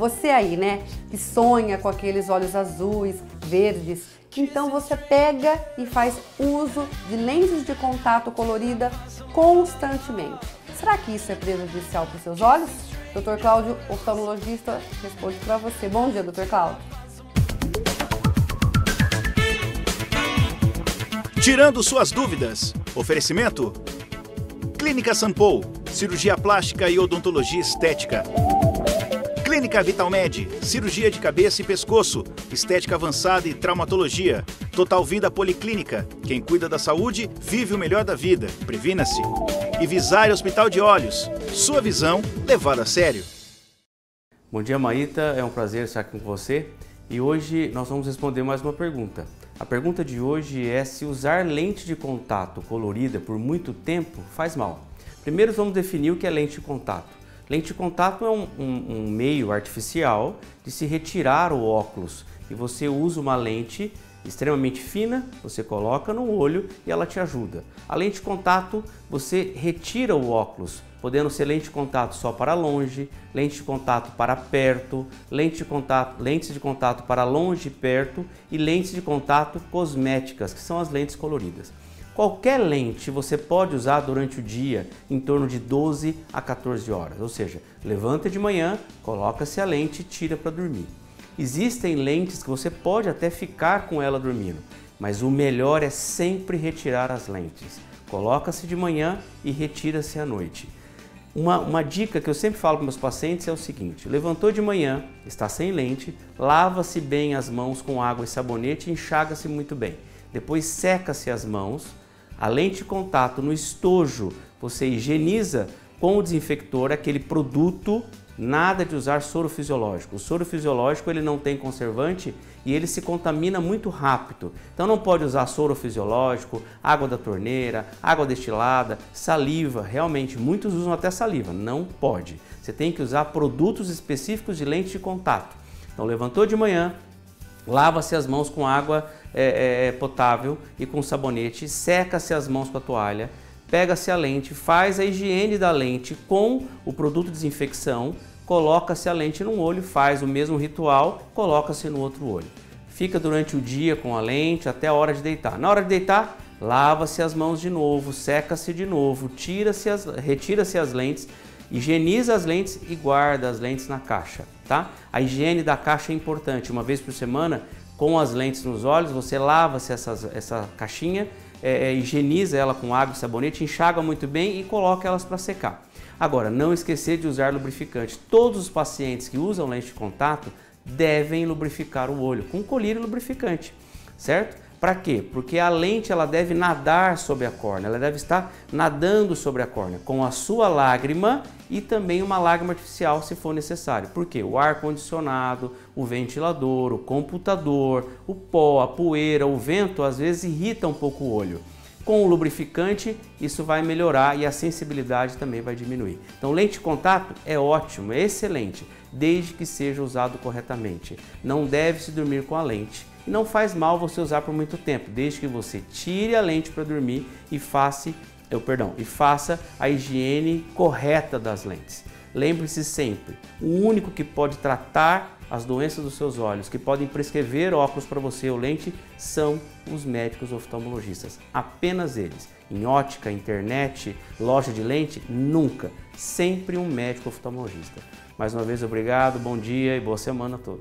Você aí, né, que sonha com aqueles olhos azuis, verdes, então você pega e faz uso de lentes de contato colorida constantemente. Será que isso é prejudicial para os seus olhos? Dr. Cláudio, oftalmologista, responde para você. Bom dia, Dr. Cláudio. Tirando suas dúvidas. Oferecimento: Clínica Sampo, cirurgia plástica e odontologia estética. Clínica Vitalmed, cirurgia de cabeça e pescoço, estética avançada e traumatologia. Total Vida Policlínica, quem cuida da saúde vive o melhor da vida. Previna-se. E Visare Hospital de Olhos, sua visão levada a sério. Bom dia, Maíta, é um prazer estar aqui com você. E hoje nós vamos responder mais uma pergunta. A pergunta de hoje é se usar lente de contato colorida por muito tempo faz mal. Primeiro vamos definir o que é lente de contato. Lente de contato é um, um, um meio artificial de se retirar o óculos e você usa uma lente extremamente fina, você coloca no olho e ela te ajuda. A lente de contato, você retira o óculos, podendo ser lente de contato só para longe, lente de contato para perto, lente de contato, lentes de contato para longe e perto e lentes de contato cosméticas, que são as lentes coloridas. Qualquer lente você pode usar durante o dia em torno de 12 a 14 horas, ou seja, levanta de manhã, coloca-se a lente e tira para dormir. Existem lentes que você pode até ficar com ela dormindo, mas o melhor é sempre retirar as lentes. Coloca-se de manhã e retira-se à noite. Uma, uma, dica que eu sempre falo para meus pacientes é o seguinte: levantou de manhã, está sem lente, lava-se bem as mãos com água e sabonete enxaga-se muito bem. Depois seca-se as mãos a lente de contato no estojo, você higieniza com o desinfector aquele produto, nada de usar soro fisiológico. O soro fisiológico ele não tem conservante e ele se contamina muito rápido. Então não pode usar soro fisiológico, água da torneira, água destilada, saliva. Realmente, muitos usam até saliva. Não pode. Você tem que usar produtos específicos de lente de contato. Então levantou de manhã, lava-se as mãos com água é, é, potável e com sabonete, seca-se as mãos com a toalha, pega-se a lente, faz a higiene da lente com o produto de desinfecção, coloca-se a lente num olho, faz o mesmo ritual, coloca-se no outro olho. Fica durante o dia com a lente até a hora de deitar. Na hora de deitar, lava-se as mãos de novo, seca-se de novo, tira-se as, retira-se as lentes, higieniza as lentes e guarda as lentes na caixa, tá? A higiene da caixa é importante. Uma vez por semana, com as lentes nos olhos, você lava-se essa caixinha, é, é, higieniza ela com água e sabonete, enxaga muito bem e coloca elas para secar. Agora, não esquecer de usar lubrificante. Todos os pacientes que usam lente de contato devem lubrificar o olho com colírio lubrificante, certo? Para quê? Porque a lente ela deve nadar sobre a córnea, ela deve estar nadando sobre a córnea com a sua lágrima e também uma lágrima artificial se for necessário. Por quê? O ar condicionado, o ventilador, o computador, o pó, a poeira, o vento às vezes irrita um pouco o olho. Com o lubrificante, isso vai melhorar e a sensibilidade também vai diminuir. Então, lente de contato é ótimo, é excelente, desde que seja usado corretamente. Não deve se dormir com a lente e não faz mal você usar por muito tempo, desde que você tire a lente para dormir e faça, eu, perdão, e faça a higiene correta das lentes. Lembre-se sempre, o único que pode tratar as doenças dos seus olhos, que podem prescrever óculos para você ou lente, são os médicos oftalmologistas. Apenas eles. Em ótica, internet, loja de lente, nunca. Sempre um médico oftalmologista. Mais uma vez, obrigado, bom dia e boa semana a todos.